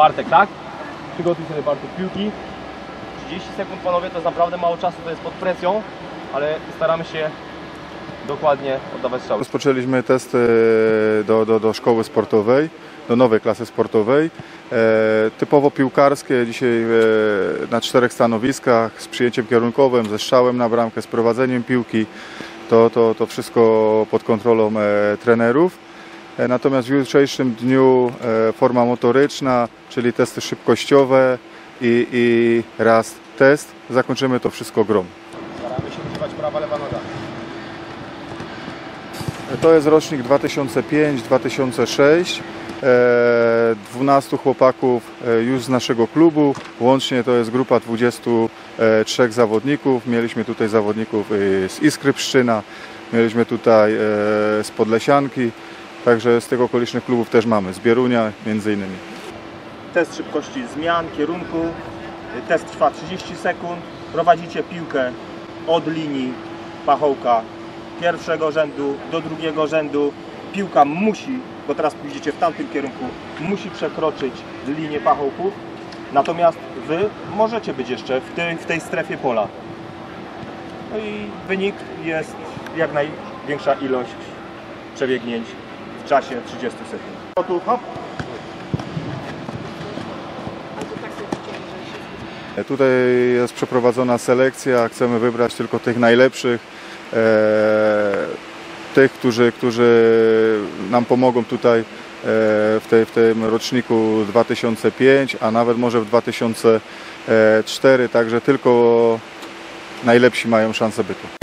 Bartek, tak? Przygotuj sobie Bartek piłki. 30 sekund panowie to jest naprawdę mało czasu, to jest pod presją, ale staramy się dokładnie oddawać strzały. Rozpoczęliśmy testy do, do, do szkoły sportowej, do nowej klasy sportowej. E, typowo piłkarskie, dzisiaj e, na czterech stanowiskach z przyjęciem kierunkowym, ze strzałem na bramkę, z prowadzeniem piłki. To, to, to wszystko pod kontrolą e, trenerów. E, natomiast w jutrzejszym dniu e, forma motoryczna, czyli testy szybkościowe i, i raz test. Zakończymy to wszystko grą. Staramy się używać prawa, lewa noga. To jest rocznik 2005-2006. E, 12 chłopaków e, już z naszego klubu. Łącznie to jest grupa 23 zawodników. Mieliśmy tutaj zawodników z Iskry Pszczyna, mieliśmy tutaj z Podlesianki. Także z tych okolicznych klubów też mamy, z Bierunia między innymi. test szybkości zmian, kierunku. Test trwa 30 sekund. Prowadzicie piłkę od linii pachołka pierwszego rzędu do drugiego rzędu. Piłka musi, bo teraz pójdziecie w tamtym kierunku, musi przekroczyć linię pachołków. Natomiast Wy możecie być jeszcze w tej, w tej strefie pola. No i wynik jest jak największa ilość przebiegnięć czasie 30 sekund. Gotów? Hop. Tutaj jest przeprowadzona selekcja, chcemy wybrać tylko tych najlepszych, e, tych, którzy, którzy nam pomogą tutaj e, w, tej, w tym roczniku 2005, a nawet może w 2004, także tylko najlepsi mają szansę bytu.